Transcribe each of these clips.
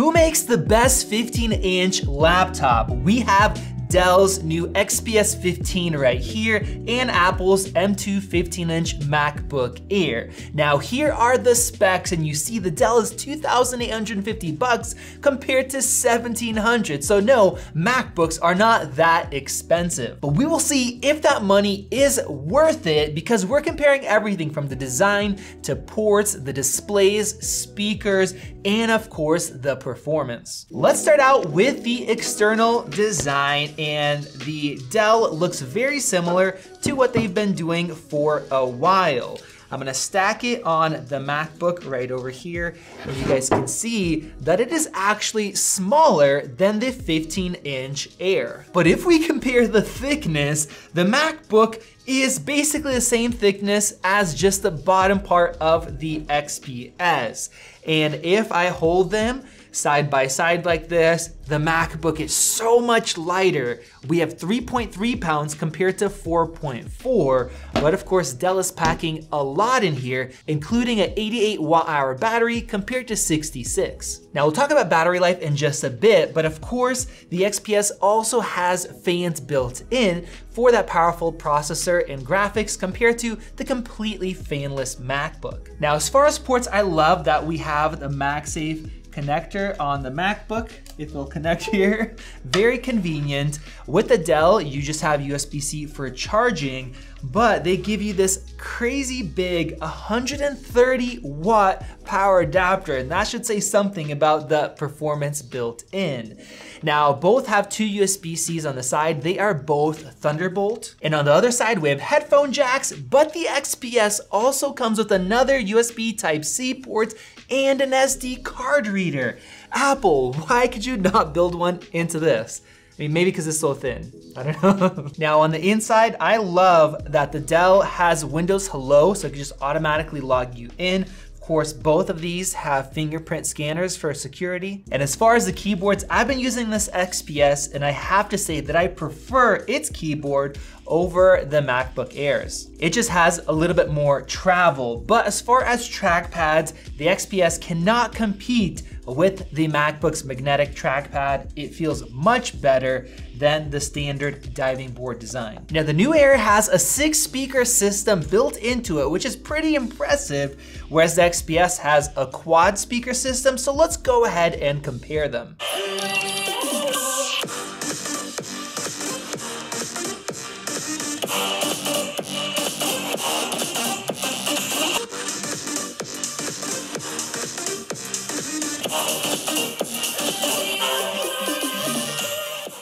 Who makes the best 15 inch laptop? We have Dell's new XPS 15 right here and Apple's M2 15-inch MacBook Air. Now here are the specs and you see the Dell is 2,850 bucks compared to 1,700. So no, MacBooks are not that expensive. But we will see if that money is worth it because we're comparing everything from the design to ports, the displays, speakers, and of course the performance. Let's start out with the external design and the Dell looks very similar to what they've been doing for a while. I'm gonna stack it on the MacBook right over here. And you guys can see that it is actually smaller than the 15 inch Air. But if we compare the thickness, the MacBook is basically the same thickness as just the bottom part of the XPS. And if I hold them, side by side like this. The MacBook is so much lighter. We have 3.3 pounds compared to 4.4, but of course Dell is packing a lot in here, including an 88 watt hour battery compared to 66. Now we'll talk about battery life in just a bit, but of course the XPS also has fans built in for that powerful processor and graphics compared to the completely fanless MacBook. Now as far as ports, I love that we have the MagSafe connector on the MacBook. It will connect here. Very convenient. With the Dell, you just have USB-C for charging, but they give you this crazy big 130 watt power adapter, and that should say something about the performance built in. Now, both have two USB-Cs on the side. They are both Thunderbolt. And on the other side, we have headphone jacks, but the XPS also comes with another USB Type-C port and an SD card reader. Apple, why could you not build one into this? I mean, maybe because it's so thin. I don't know. now on the inside, I love that the Dell has Windows Hello, so it can just automatically log you in Of course, both of these have fingerprint scanners for security. And as far as the keyboards, I've been using this XPS and I have to say that I prefer its keyboard over the MacBook Airs. It just has a little bit more travel, but as far as trackpads, the XPS cannot compete with the MacBook's magnetic trackpad. It feels much better than the standard diving board design. Now the new Air has a six speaker system built into it, which is pretty impressive, whereas the XPS has a quad speaker system, so let's go ahead and compare them.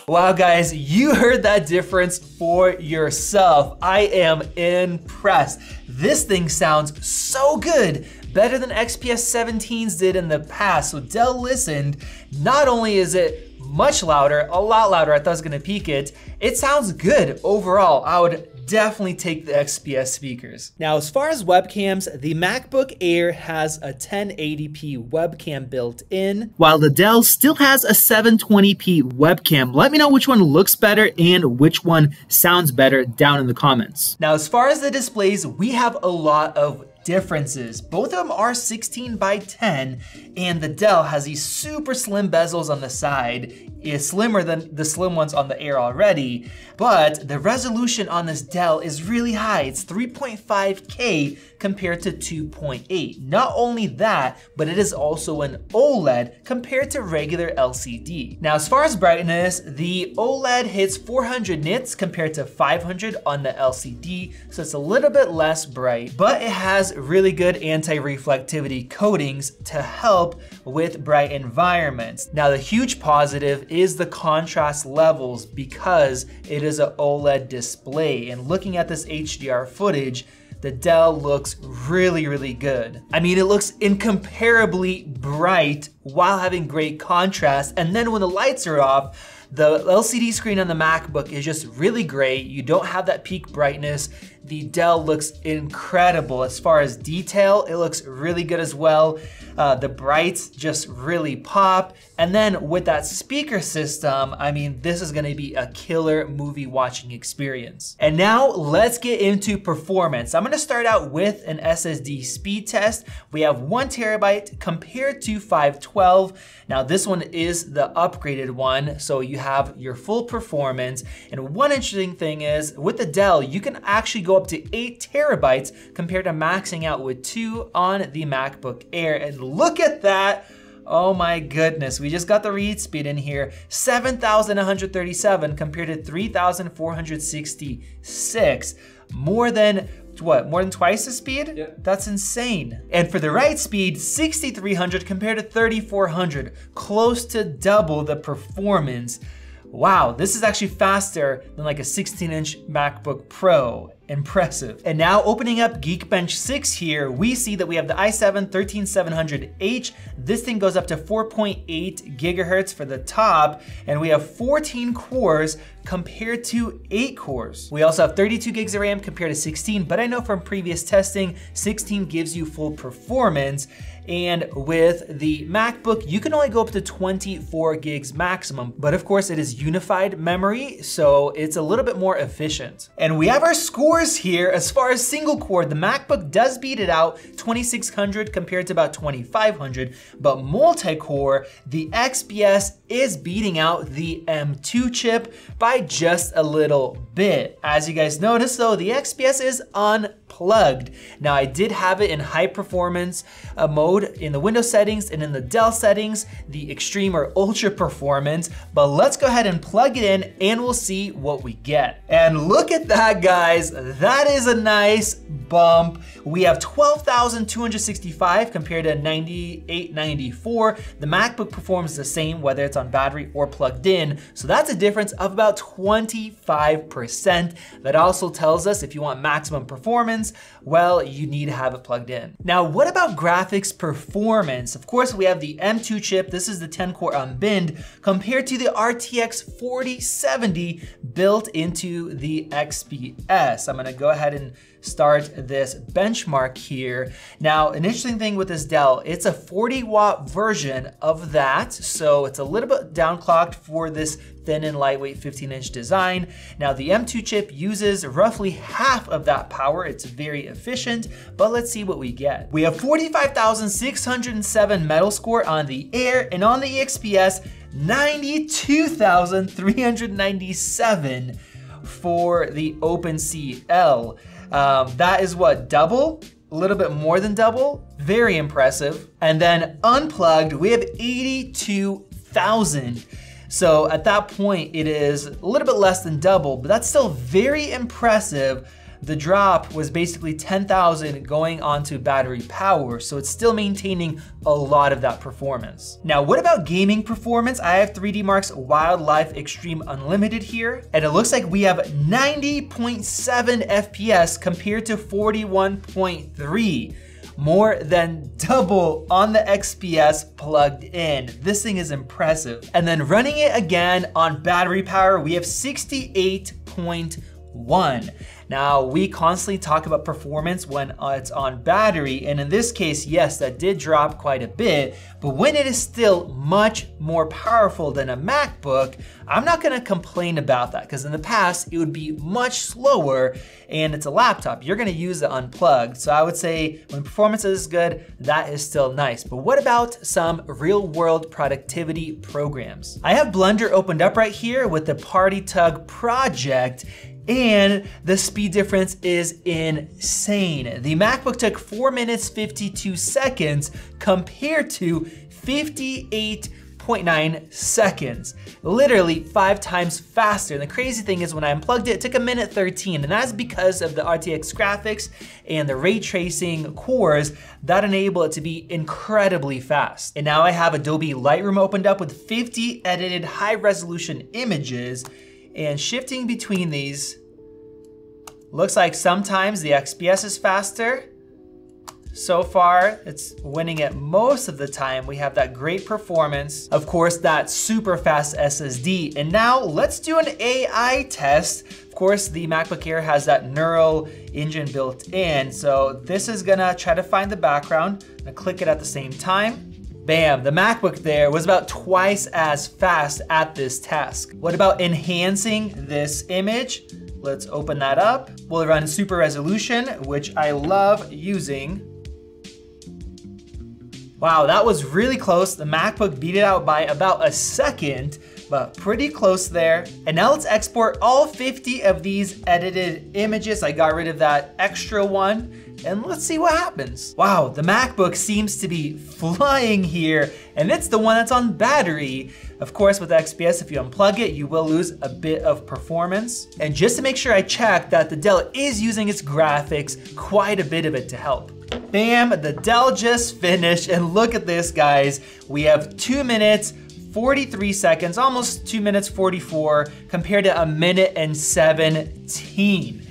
Wow guys, you heard that difference for yourself. I am impressed. This thing sounds so good, better than XPS 17s did in the past. So Dell listened, not only is it much louder, a lot louder, I thought I was gonna peak it, it sounds good overall. I would definitely take the XPS speakers. Now, as far as webcams, the MacBook Air has a 1080p webcam built in, while the Dell still has a 720p webcam. Let me know which one looks better and which one sounds better down in the comments. Now, as far as the displays, we have a lot of differences. Both of them are 16 by 10 and the Dell has these super slim bezels on the side is slimmer than the slim ones on the Air already, but the resolution on this Dell is really high. It's 3.5K compared to 2.8. Not only that, but it is also an OLED compared to regular LCD. Now, as far as brightness, the OLED hits 400 nits compared to 500 on the LCD, so it's a little bit less bright, but it has really good anti-reflectivity coatings to help with bright environments. Now, the huge positive is the contrast levels because it is an OLED display. And looking at this HDR footage, the Dell looks really, really good. I mean, it looks incomparably bright while having great contrast. And then when the lights are off, the LCD screen on the MacBook is just really great. You don't have that peak brightness the Dell looks incredible. As far as detail, it looks really good as well. Uh, the brights just really pop. And then with that speaker system, I mean, this is gonna be a killer movie watching experience. And now let's get into performance. I'm gonna start out with an SSD speed test. We have one terabyte compared to 512. Now this one is the upgraded one, so you have your full performance. And one interesting thing is with the Dell, you can actually go up to eight terabytes compared to maxing out with two on the MacBook Air. And look at that. Oh my goodness, we just got the read speed in here. 7,137 compared to 3,466. More than what, more than twice the speed? Yeah. That's insane. And for the write speed, 6,300 compared to 3,400, close to double the performance. Wow, this is actually faster than like a 16 inch MacBook Pro impressive. And now opening up Geekbench 6 here, we see that we have the i7 13700H. This thing goes up to 4.8 gigahertz for the top, and we have 14 cores compared to 8 cores. We also have 32 gigs of RAM compared to 16, but I know from previous testing, 16 gives you full performance. And with the MacBook, you can only go up to 24 gigs maximum, but of course it is unified memory, so it's a little bit more efficient. And we have our scores here. As far as single core, the MacBook does beat it out, 2600 compared to about 2500, but multi-core, the XPS is beating out the M2 chip by just a little bit. As you guys notice though, the XPS is unplugged. Now I did have it in high performance uh, mode in the Windows settings and in the Dell settings, the extreme or ultra performance, but let's go ahead and plug it in and we'll see what we get. And look at that guys, that is a nice bump. We have 12,265 compared to 9894. The MacBook performs the same whether it's on battery or plugged in. So that's a difference of about 25%. That also tells us if you want maximum performance, well, you need to have it plugged in. Now, what about graphics performance? Of course, we have the M2 chip. This is the 10 core unbinned compared to the RTX 4070 built into the XPS. I'm gonna go ahead and start this benchmark here. Now, an interesting thing with this Dell, it's a 40 watt version of that. So it's a little bit downclocked for this thin and lightweight 15 inch design. Now the M2 chip uses roughly half of that power. It's very efficient, but let's see what we get. We have 45,607 metal score on the Air and on the XPS, 92,397 for the OpenCL. Um, that is what, double? A little bit more than double? Very impressive. And then unplugged, we have 82,000. So at that point, it is a little bit less than double, but that's still very impressive the drop was basically 10,000 going onto battery power, so it's still maintaining a lot of that performance. Now, what about gaming performance? I have 3D Mark's Wildlife Extreme Unlimited here, and it looks like we have 90.7 FPS compared to 41.3 more than double on the XPS plugged in. This thing is impressive. And then running it again on battery power, we have 68.1. Now, we constantly talk about performance when uh, it's on battery, and in this case, yes, that did drop quite a bit, but when it is still much more powerful than a MacBook, I'm not gonna complain about that, because in the past, it would be much slower, and it's a laptop. You're gonna use it unplugged, so I would say when performance is good, that is still nice. But what about some real world productivity programs? I have Blender opened up right here with the Party Tug project, and the speed difference is insane. The MacBook took 4 minutes 52 seconds compared to 58.9 seconds. Literally five times faster. And the crazy thing is when I unplugged it, it took a minute 13, and that's because of the RTX graphics and the ray tracing cores that enable it to be incredibly fast. And now I have Adobe Lightroom opened up with 50 edited high resolution images and shifting between these, looks like sometimes the XPS is faster. So far, it's winning it most of the time. We have that great performance. Of course, that super fast SSD. And now let's do an AI test Of course, the MacBook Air has that neural engine built in. So this is gonna try to find the background. and click it at the same time. Bam, the MacBook there was about twice as fast at this task. What about enhancing this image? Let's open that up. We'll run super resolution, which I love using. Wow, that was really close. The MacBook beat it out by about a second, but pretty close there. And now let's export all 50 of these edited images. I got rid of that extra one and let's see what happens. Wow, the MacBook seems to be flying here and it's the one that's on battery. Of course, with XPS, if you unplug it, you will lose a bit of performance. And just to make sure I check that the Dell is using its graphics, quite a bit of it to help. Bam, the Dell just finished and look at this guys. We have two minutes 43 seconds, almost 2 minutes 44, compared to a minute and 17.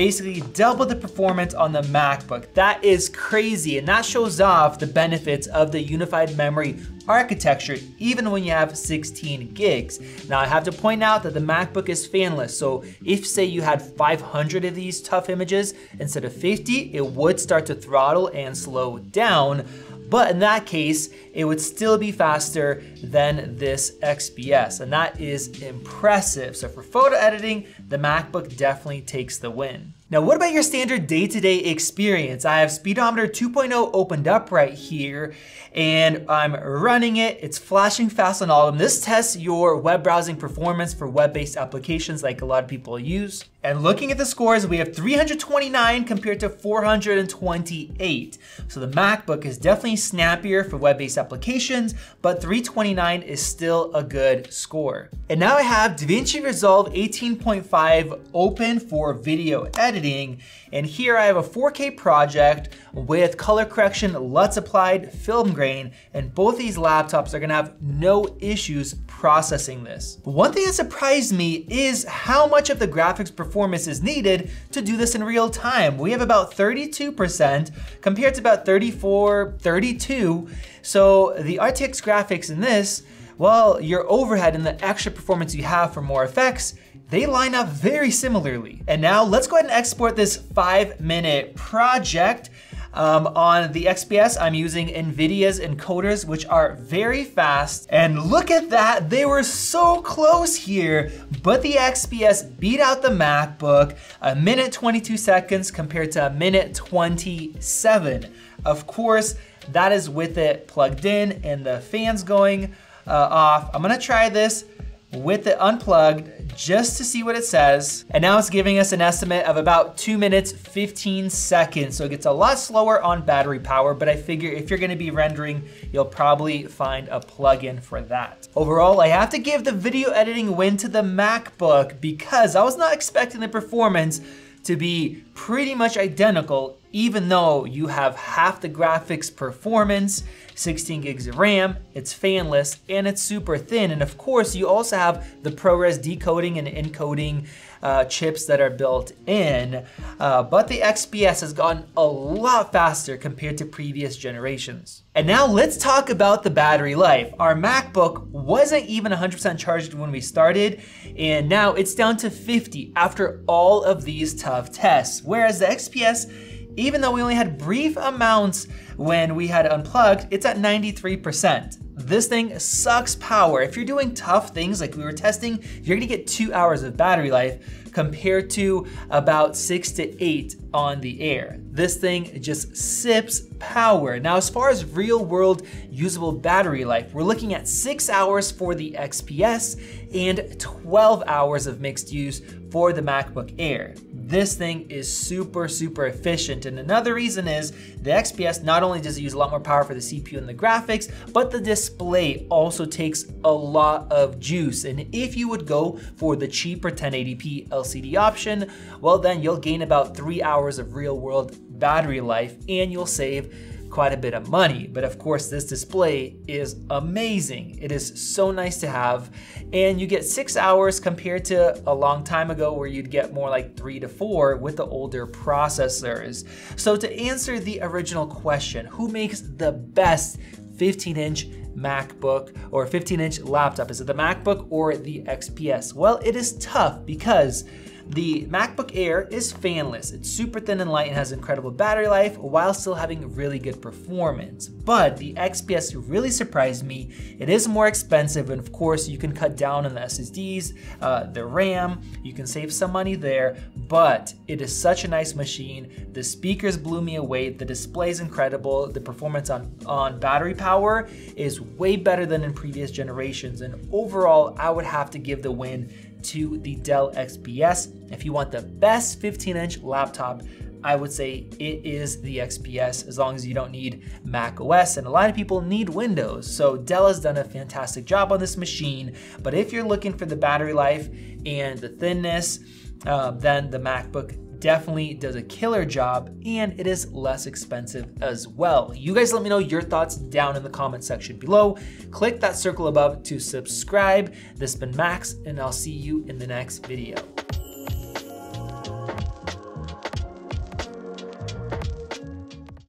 Basically double the performance on the MacBook. That is crazy, and that shows off the benefits of the unified memory architecture, even when you have 16 gigs. Now I have to point out that the MacBook is fanless, so if say you had 500 of these tough images instead of 50, it would start to throttle and slow down. But in that case, it would still be faster than this XPS, and that is impressive. So for photo editing, the MacBook definitely takes the win. Now, what about your standard day-to-day -day experience? I have Speedometer 2.0 opened up right here, and I'm running it. It's flashing fast on all of them. This tests your web browsing performance for web-based applications like a lot of people use. And looking at the scores, we have 329 compared to 428. So the MacBook is definitely snappier for web-based applications, but 329 is still a good score. And now I have DaVinci Resolve 18.5 open for video editing. And here I have a 4K project with color correction, LUTs applied, film grain, and both these laptops are gonna have no issues processing this. But one thing that surprised me is how much of the graphics performance is needed to do this in real time. We have about 32% compared to about 34, 32. So the RTX graphics in this, well, your overhead and the extra performance you have for more effects they line up very similarly. And now let's go ahead and export this five minute project. Um, on the XPS, I'm using NVIDIA's encoders, which are very fast. And look at that, they were so close here, but the XPS beat out the MacBook a minute 22 seconds compared to a minute 27. Of course, that is with it plugged in and the fans going uh, off. I'm gonna try this with it unplugged just to see what it says. And now it's giving us an estimate of about two minutes, 15 seconds. So it gets a lot slower on battery power, but I figure if you're gonna be rendering, you'll probably find a plugin for that. Overall, I have to give the video editing win to the MacBook because I was not expecting the performance to be pretty much identical even though you have half the graphics performance, 16 gigs of RAM, it's fanless, and it's super thin. And of course, you also have the ProRes decoding and encoding uh, chips that are built in. Uh, but the XPS has gotten a lot faster compared to previous generations. And now let's talk about the battery life. Our MacBook wasn't even 100% charged when we started, and now it's down to 50 after all of these tough tests. Whereas the XPS even though we only had brief amounts when we had unplugged, it's at 93%. This thing sucks power. If you're doing tough things like we were testing, you're gonna get two hours of battery life compared to about six to eight on the air. This thing just sips power. Now, as far as real world usable battery life, we're looking at six hours for the XPS and 12 hours of mixed use for the MacBook Air. This thing is super, super efficient. And another reason is the XPS not only does it use a lot more power for the CPU and the graphics, but the display also takes a lot of juice. And if you would go for the cheaper 1080p LCD option, well then you'll gain about three hours of real world battery life and you'll save quite a bit of money. But of course, this display is amazing. It is so nice to have. And you get six hours compared to a long time ago where you'd get more like three to four with the older processors. So to answer the original question, who makes the best 15 inch MacBook or 15 inch laptop? Is it the MacBook or the XPS? Well, it is tough because The MacBook Air is fanless. It's super thin and light and has incredible battery life while still having really good performance. But the XPS really surprised me. It is more expensive and of course you can cut down on the SSDs, uh, the RAM, you can save some money there, but it is such a nice machine. The speakers blew me away, the display is incredible, the performance on, on battery power is way better than in previous generations and overall I would have to give the win to the Dell XPS. If you want the best 15 inch laptop, I would say it is the XPS as long as you don't need Mac OS and a lot of people need Windows. So Dell has done a fantastic job on this machine, but if you're looking for the battery life and the thinness, uh, then the MacBook definitely does a killer job and it is less expensive as well. You guys let me know your thoughts down in the comment section below. Click that circle above to subscribe. This has been Max and I'll see you in the next video.